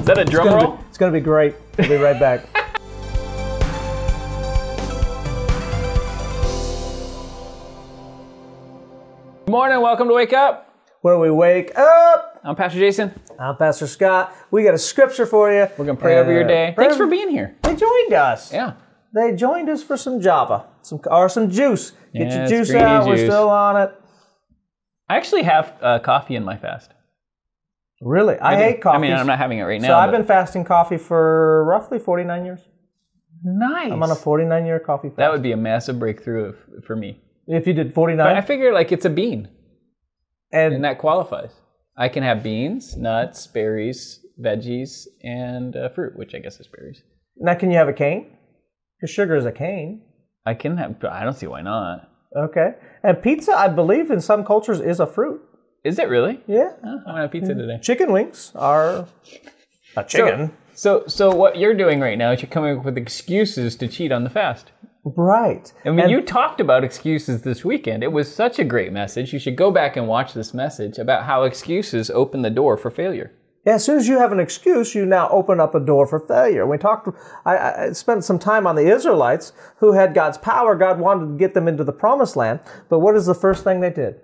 Is that a drum It's roll? be- It's going to be great. We'll be right back. Good morning. Welcome to Wake Up. Where we wake up. I'm Pastor Jason. I'm Pastor Scot. We got a scripture for you. We're gonna pray over your day. Thanks for being here. They joined us. Yeah. They joined us for some Java, some or some juice. Get Yeah, your juice out. We're still on it. I actually have uh, coffee in my fast. Really, I, hate coffee. I mean, I'm not having it right now. So I've been fasting coffee for roughly 49 years. nice. I'm on a 49 year coffee fast. that would be a massive breakthrough if, for me. if you did But 49, I figure like it's a bean, and, and that qualifies. I can have beans, nuts, berries, veggies, and uh, fruit, which I guess is berries. now can you have a cane? Because sugar is a cane. I can have. I don't see why not. Okay, and pizza, I believe, in some cultures is a fruit. Is it really? Yeah, Oh, I'm gonna have pizza mm. today. chicken wings are a chicken. So, so what you're doing right now is you're coming up with excuses to cheat on the fast. right. I mean, And- you talked about excuses this weekend. It was such a great message. You should go back and watch this message about how excuses open the door for failure. Yeah, as soon as you have an excuse, you now open up a door for failure. We talked. I, I spent some time on the Israelites who had God's power. God wanted to get them into the promised land, but what is the first thing they did?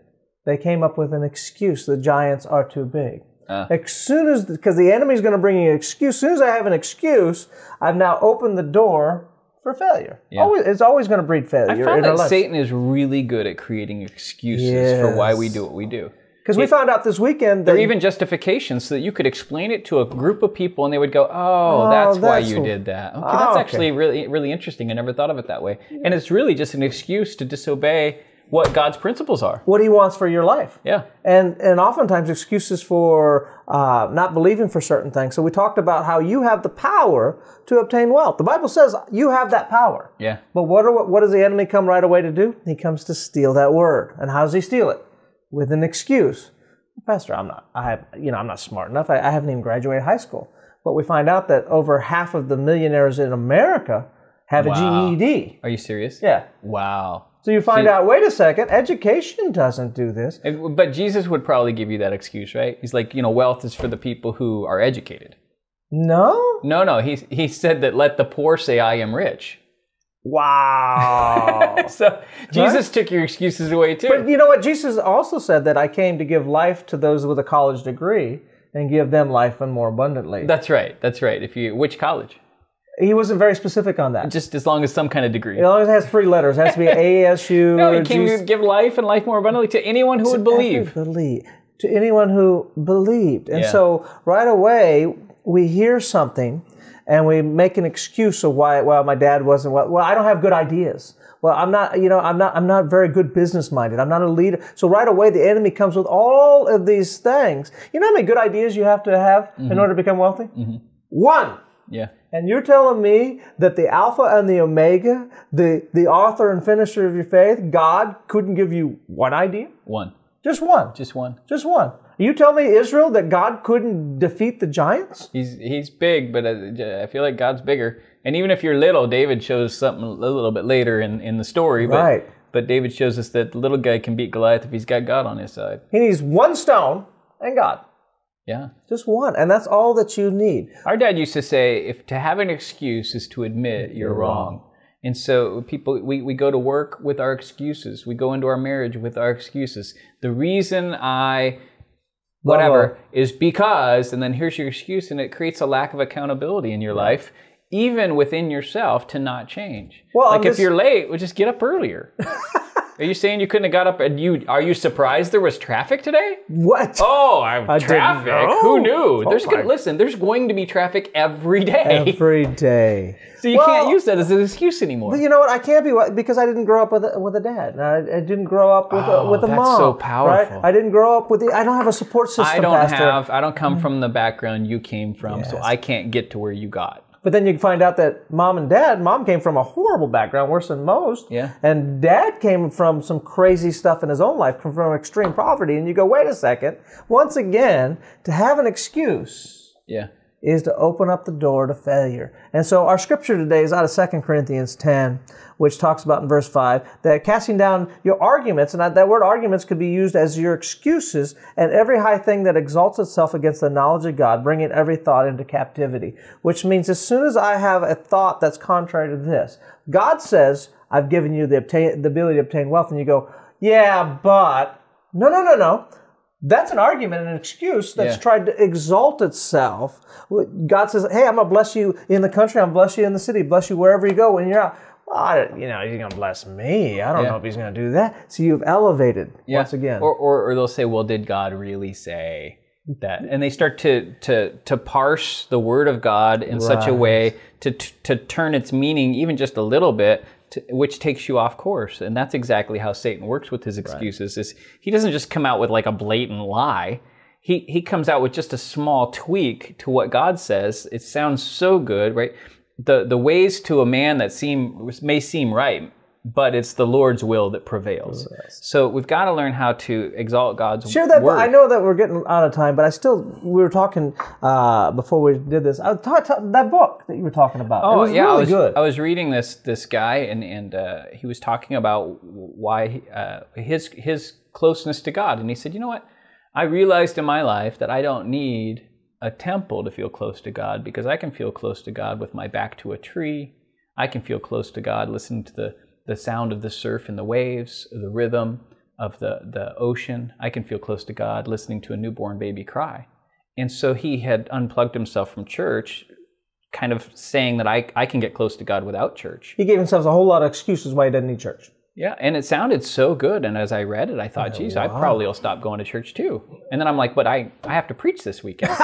They came up with an excuse. The giants are too big. Ah. As soon as, because the enemy's going to bring you an excuse. As soon as I have an excuse, I've now opened the door for failure. Always, it's always going to breed failure I found that. Satan is really good at creating excuses for why we do what we do. Because we found out this weekend that Or even justifications so that you could explain it to a group of people and they would go, oh, that's, why you did that. Okay, Ah, that's okay. actually really, really interesting. I never thought of it that way. And it's really just an excuse to disobey what God's principles are. what he wants for your life. Yeah. and and oftentimes excuses for uh, not believing for certain things. So we talked about how you have the power to obtain wealth. The Bible says you have that power. Yeah. But what are, what does the enemy come right away to do? He comes to steal that word. And how does he steal it? With an excuse. Pastor, I'm not. I have you know I'm not smart enough. I, I haven't even graduated high school. But we find out that over half of the millionaires in America have Wow. a GED. Are you serious? Yeah. Wow. So you find out. Wait a second. Education doesn't do this. But Jesus would probably give you that excuse, right? He's like, you know, wealth is for the people who are educated. No. No, no, he, he said that let the poor say, I am rich. Wow. So Jesus took your excuses away too. But you know what? Jesus also said that I came to give life to those with a college degree and give them life and more abundantly. that's right. That's right. If you which college? He wasn't very specific on that. Just as long as some kind of degree. As long as it has three letters, it has to be ASU. No, he or came GC to give life and life more abundantly to anyone who would believe. believe to anyone who believed. And Yeah. so right away we hear something and we make an excuse of why well my dad wasn't well, well I don't have good ideas. Well, I'm not, you know, I'm not I'm not very good business minded. I'm not a leader. So right away the enemy comes with all of these things. You know how many good ideas you have to have Mm-hmm. in order to become wealthy? One. Yeah. And you're telling me that the Alpha and the Omega, the, the author and finisher of your faith, God couldn't give you one idea? One. Just one. Just one. Just one. You tell me, Israel, that God couldn't defeat the giants? He's he's big, but uh, I, I feel like God's bigger. And even if you're little, David shows something a little bit later in, in the story. But, Right. But David shows us that the little guy can beat Goliath if he's got God on his side. He needs one stone and God. Yeah. Just one. And that's all that you need. Our dad used to say, if to have an excuse is to admit you're wrong. And so people we, we go to work with our excuses. We go into our marriage with our excuses. The reason I whatever is because and then here's your excuse and it creates a lack of accountability in your life even within yourself to not change. Well, like I'm if just- you're late, well just get up earlier. Are you saying you couldn't have got up and you are you surprised there was traffic today? What? Oh, uh, I'm didn't traffic. know. Who knew? Oh There's my- gonna, listen. There's going to be traffic every day, Every day. so you Well, can't use that as an excuse anymore. But you know what? I can't be because I didn't grow up with a, with a dad. I, I didn't grow up with a, Oh, with a that's mom. so right? powerful. I didn't grow up with the. I don't have a support system. I don't Pastor. have. I don't come from the background you came from, so I can't get to where you got. But then you find out that mom and dad, mom came from a horrible background, worse than most. Yeah. And dad came from some crazy stuff in his own life, from, from extreme poverty. And you go, wait a second. Once again, to have an excuse Yeah. Is to open up the door to failure. And so our scripture today is out of 2 Corinthians 10, which talks about in verse 5 that casting down your arguments, and that word arguments could be used as your excuses, and every high thing that exalts itself against the knowledge of God, bringing every thought into captivity. Which means as soon as I have a thought that's contrary to this, God says, I've given you the, obtain, the ability to obtain wealth, and you go, yeah, but, no, no, no, no. That's an argument and an excuse that's Yeah. tried to exalt itself. God says, "Hey, I'm gonna bless you in the country. I'm gonna bless you in the city. Bless you wherever you go when you're out." Well, you know, he's gonna bless me. I don't Yeah. know if he's gonna do that. So you've elevated Yeah. once again. Or, or, or they'll say, well, did God really say that? And they start to, to, to parse the word of God in such a Right. way to, to turn its meaning even just a little bit, to, which takes you off course. And that's exactly how Satan works with his excuses is he doesn't just come out with like a blatant lie. He, he comes out with just a small tweak to what God says. It sounds so good, right? The, the ways to a man that seem may seem right, but it's the Lord's will that prevails. So we've got to learn how to exalt God's Share that. word. I know that we're getting out of time, but I still we were talking uh, before we did this. I that book that you were talking about. Oh it was yeah, really I was good. I was reading this this guy and and uh, he was talking about why uh, his his closeness to God, and he said, you know what, I realized in my life that I don't need a temple to feel close to God because I can feel close to God with my back to a tree. I can feel close to God listening to the the sound of the surf and the waves, the rhythm of the the ocean. I can feel close to God listening to a newborn baby cry. And so he had unplugged himself from church, kind of saying that I, I can get close to God without church. he gave himself a whole lot of excuses why he doesn't need church. Yeah, and it sounded so good. And as I read it, I thought, oh, geez, I probably will stop going to church too. And then I'm like, but I, I have to preach this weekend.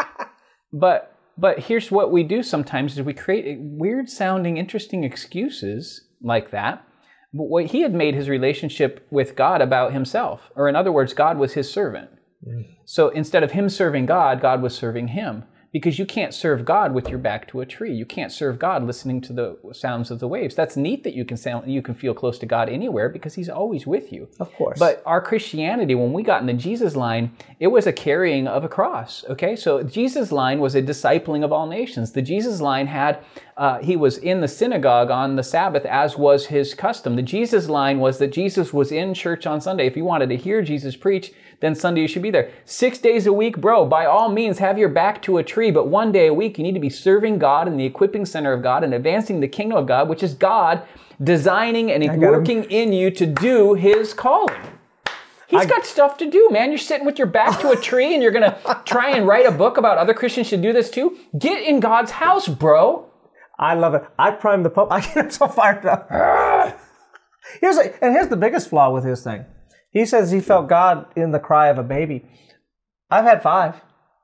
but but here's what we do sometimes is we create weird sounding, interesting excuses like that. But what he had made his relationship with God about himself, or in other words, God was his servant. Mm. So instead of him serving God, God was serving him. Because you can't serve God with your back to a tree. You can't serve God listening to the sounds of the waves. That's neat that you can sound, you can feel close to God anywhere because He's always with you. Of course. But our Christianity, when we got in the Jesus line, it was a carrying of a cross. Okay, so Jesus line was a discipling of all nations. The Jesus line had uh, he was in the synagogue on the Sabbath, as was his custom. The Jesus line was that Jesus was in church on Sunday. If you wanted to hear Jesus preach, then Sunday you should be there. Six days a week, bro, by all means, have your back to a tree, but one day a week, you need to be serving God in the equipping center of God and advancing the kingdom of God, which is God designing and got him. working in you to do his calling. He's got stuff to do, man. You're sitting with your back to a tree and you're going to try and write a book about other Christians should do this too? Get in God's house, bro. I love it. I prime the pump. I get him so fired up. here's a, and here's the biggest flaw with his thing. He says he felt God in the cry of a baby. I've had five,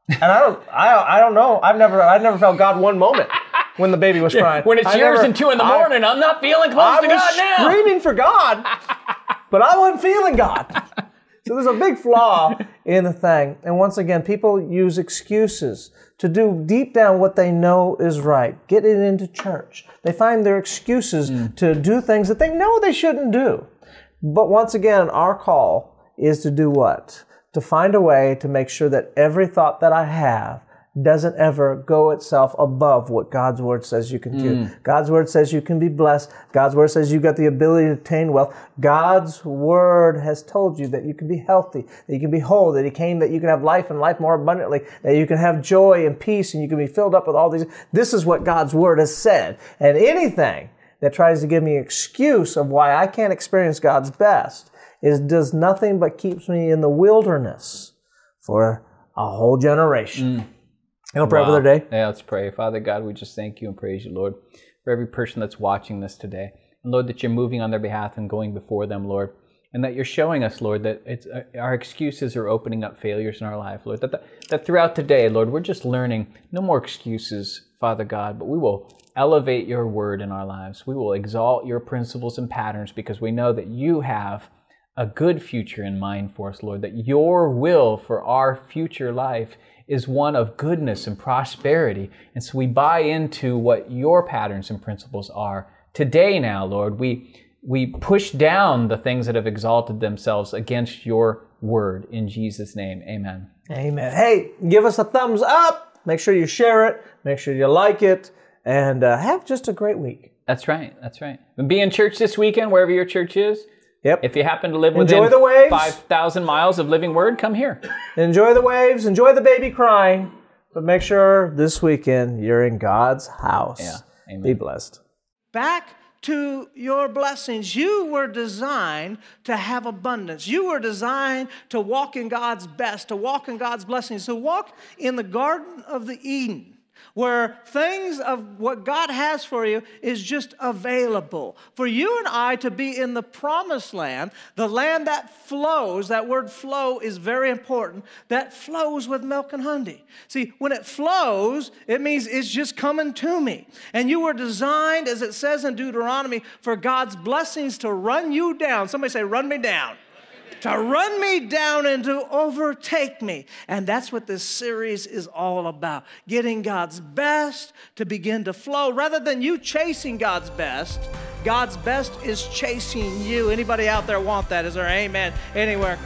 and I don't. I I don't know. I've never. I've never felt God one moment when the baby was crying. When it's I yours never- and two in the I- morning, I'm not feeling close I to God now. screaming for God, but I wasn't feeling God. So there's a big flaw in the thing. And once again, people use excuses to do deep down what they know is right. Get it into church. They find their excuses mm. to do things that they know they shouldn't do. But once again, our call is to do what? To find a way to make sure that every thought that I have doesn't ever go itself above what God's word says you can do. Mm. God's word says you can be blessed. God's word says you've got the ability to attain wealth. God's word has told you that you can be healthy, that you can be whole, that He came that you can have life and life more abundantly, that you can have joy and peace and you can be filled up with all these. This is what God's word has said. And anything that tries to give me excuse of why I can't experience God's best is does nothing but keeps me in the wilderness for a whole generation. Mm. You know, pray for Wow. their day. Yeah, let's pray. Father God, we just thank you and praise you, Lord, for every person that's watching this today. And Lord, that you're moving on their behalf and going before them, Lord. And that you're showing us, Lord, that it's, uh, our excuses are opening up failures in our life, Lord. That, that, that throughout the day, Lord, we're just learning no more excuses, Father God, but we will elevate your word in our lives. We will exalt your principles and patterns because we know that you have a good future in mind for us, Lord, that your will for our future life is one of goodness and prosperity. And so we buy into what your patterns and principles are. Today now, Lord, we we push down the things that have exalted themselves against your word in Jesus' name. Amen. Amen. Hey, give us a thumbs up Make sure you share it. Make sure you like it. And uh, have just a great week. That's right. That's right. Be in church this weekend, wherever your church is. Yep. If you happen to live Enjoy within the waves. 5,000 miles of living word, come here. Enjoy the waves. Enjoy the baby crying. But make sure this weekend you're in God's house. Yeah. Amen. Be blessed. back to your blessings. You were designed to have abundance. You were designed to walk in God's best, to walk in God's blessings, to walk in the Garden of the Eden. Where things of what God has for you is just available. For you and I to be in the promised land, the land that flows, that word flow is very important, that flows with milk and honey. See, when it flows, it means it's just coming to me. And you were designed, as it says in Deuteronomy, for God's blessings to run you down. Somebody say, run me down to run me down and to overtake me. And that's what this series is all about getting God's best to begin to flow. Rather than you chasing God's best, God's best is chasing you. Anybody out there want that? Is there amen anywhere?